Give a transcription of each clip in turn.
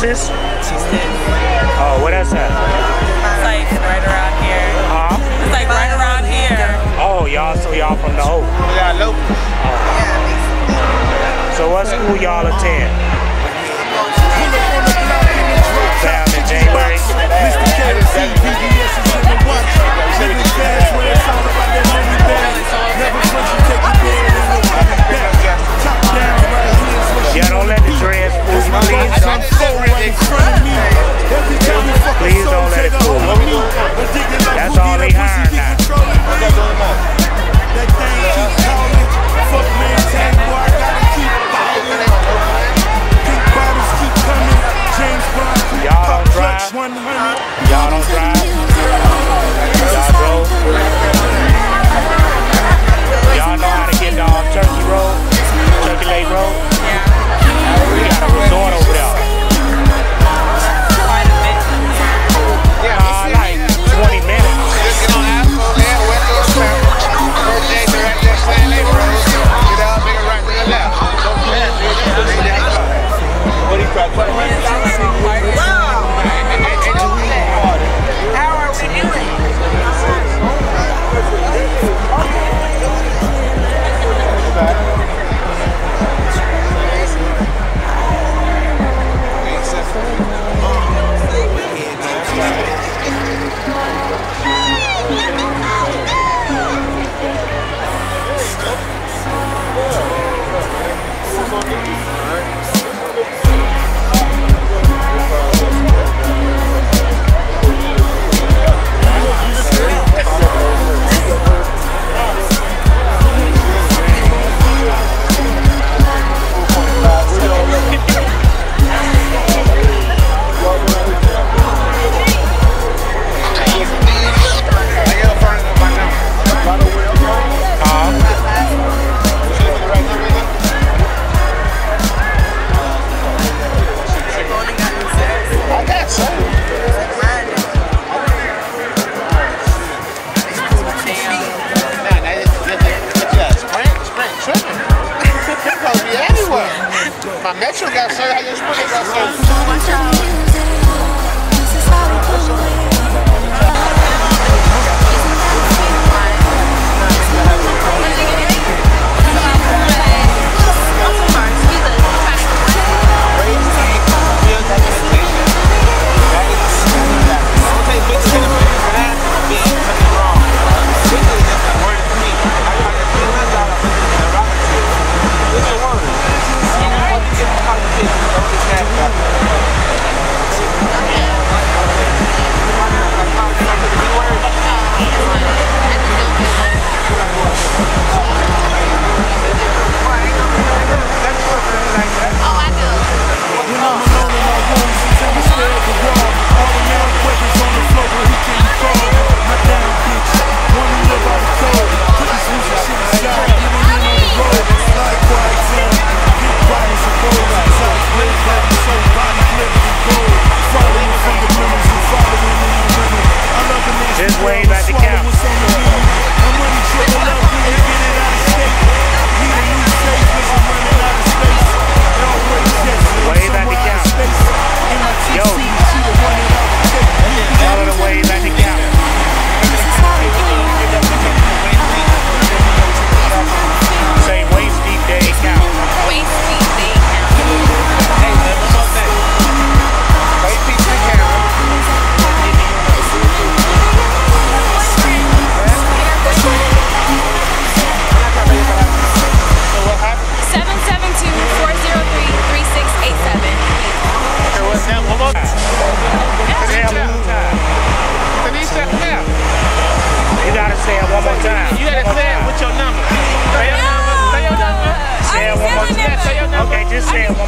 Oh, what is that? It's like right around here. Huh? It's like right around here. Oh, y'all, so y'all from the Oak? Yeah, local. Oh. So what school y'all attend? got served? How your sprinkles it. served?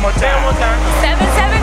One more time. one time.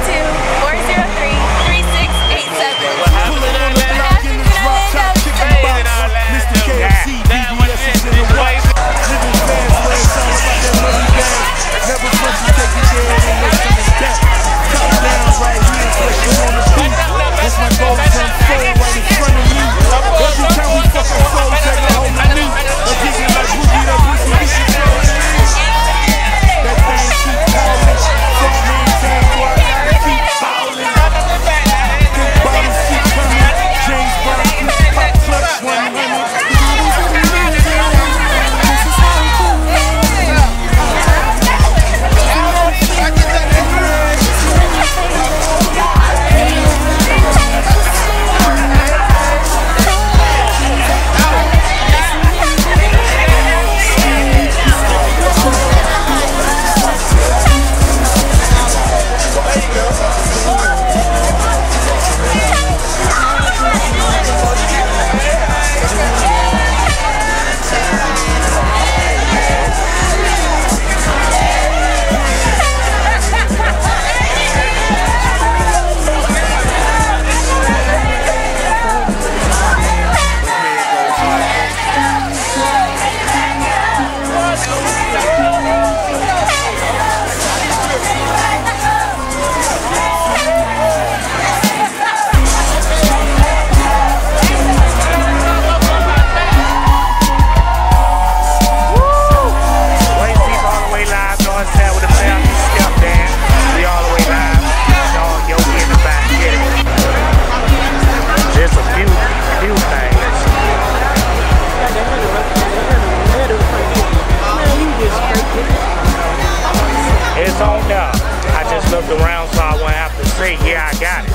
It's. I just looked around so I wouldn't have to say, yeah, I got it.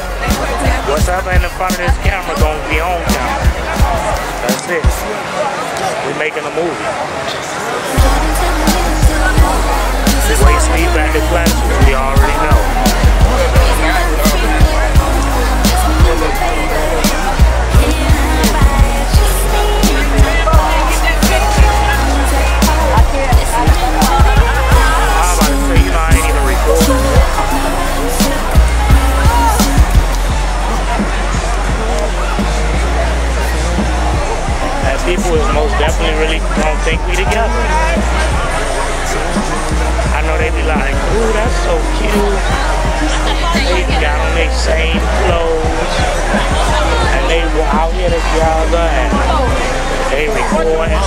What's up in the front of this camera gonna be on camera. That's it. We're making a movie. Waist Deep at the classroom, we already know. People is most definitely really don't think we together. I know they be like, ooh, that's so cute. They got on their same clothes. And they were out here together and they record and.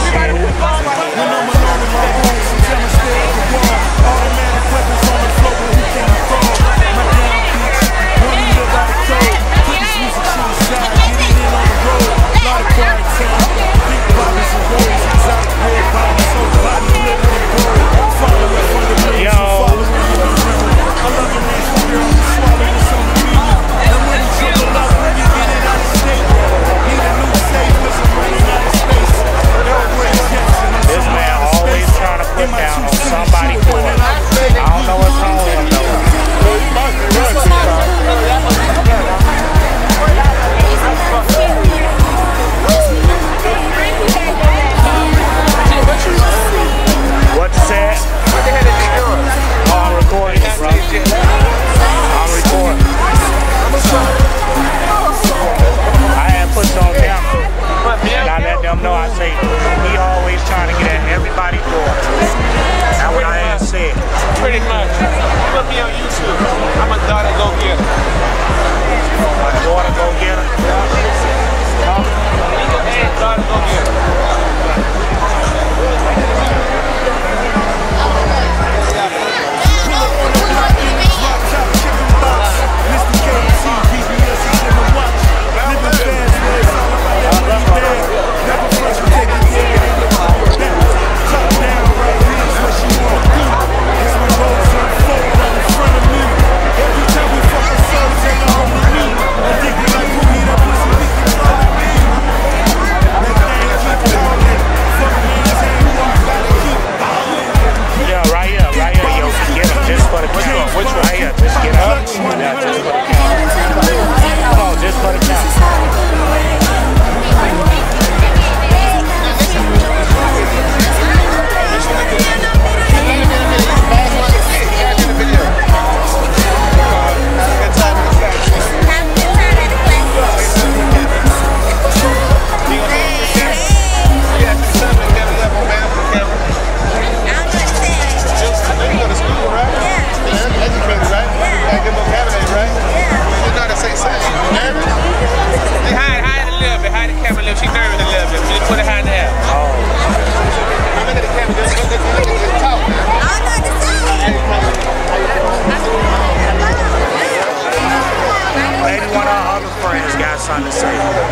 put me on YouTube. I'm a daughter go getter. My daughter go getter. Huh? Daughter go getter. Something to say.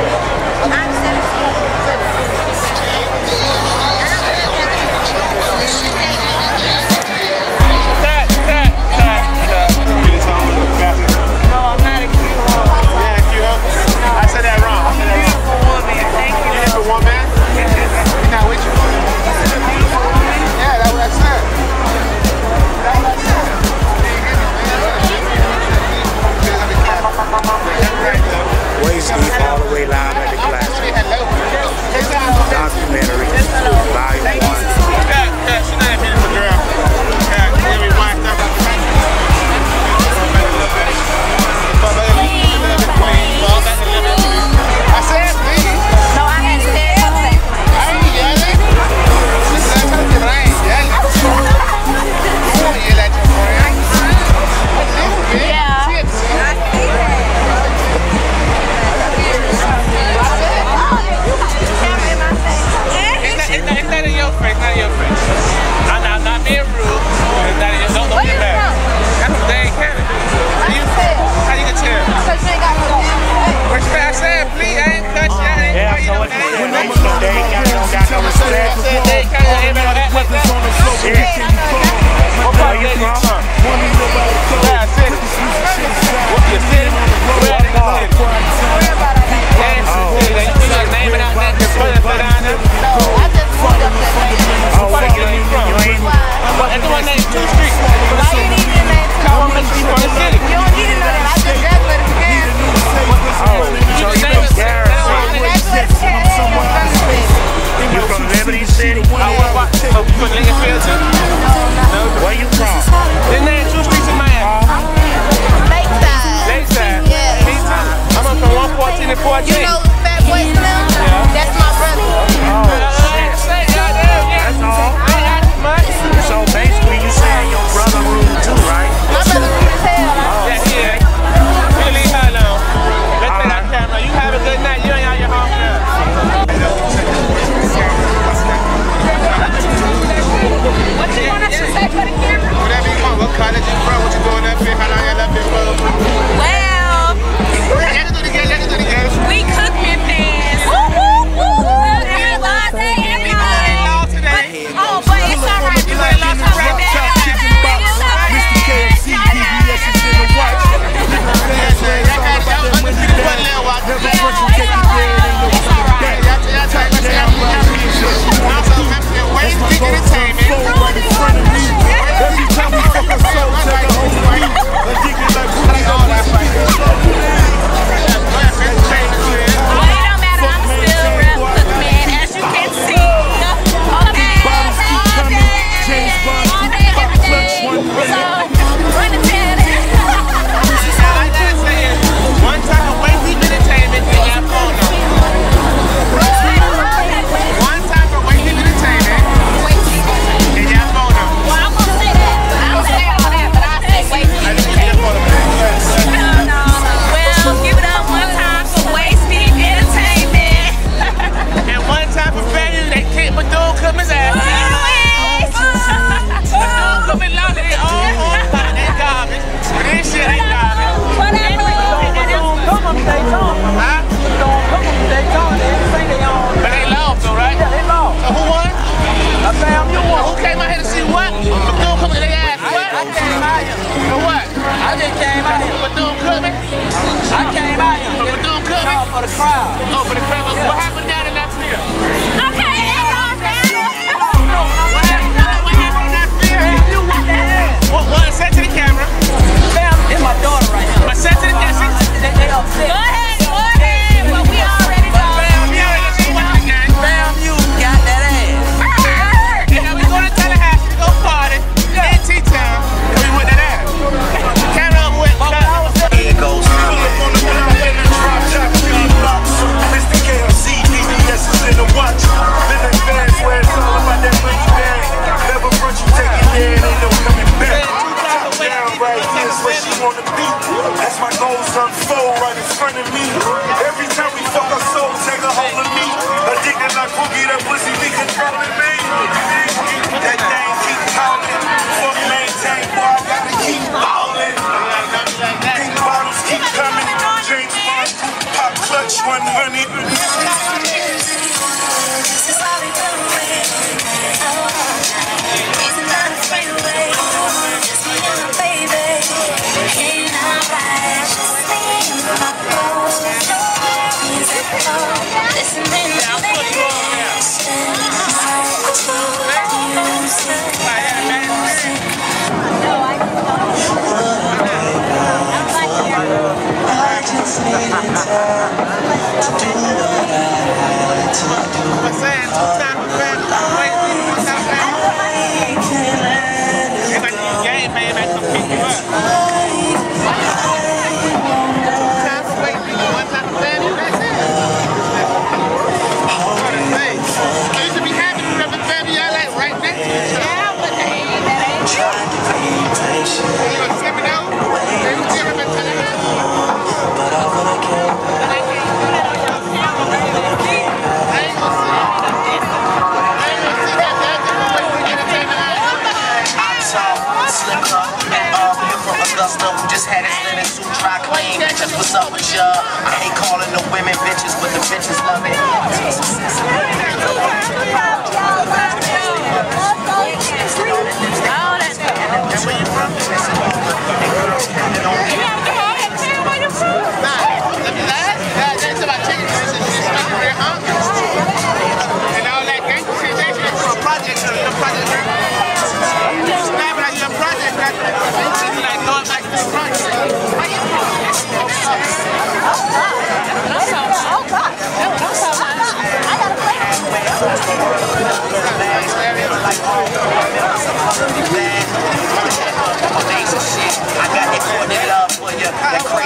You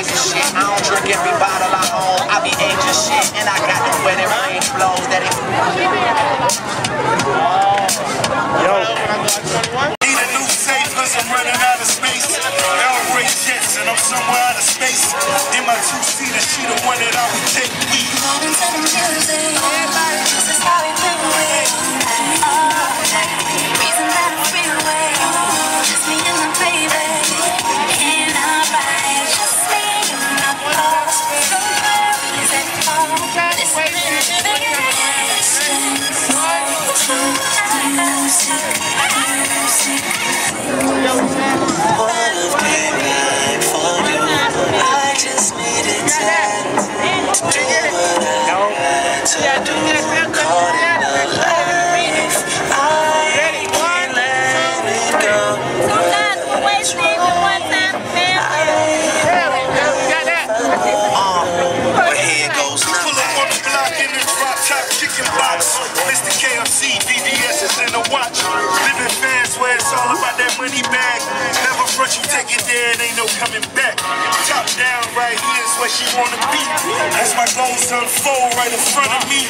shit. I don't drink every bottle I own. I be anxious shit, and I got the wedding and rain flows that it. money back. Never front, you take it there, it ain't no coming back. Top down right here is where she wanna be. As my goals unfold right in front of me.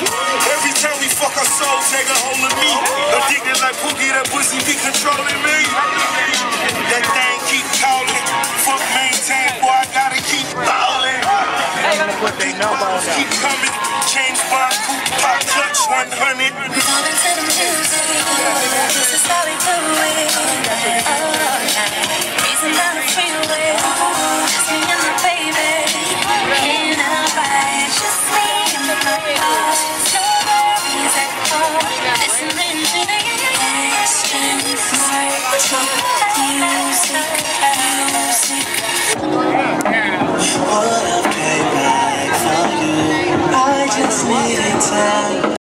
Every time we fuck our souls, take a hold of me. I'm like Pookie, that pussy be controlling me. James Bond coupe pop clutch 100. This is how we do it. The. Just me and my baby. In a. Just me and my. No worries at all. The. Music, music. time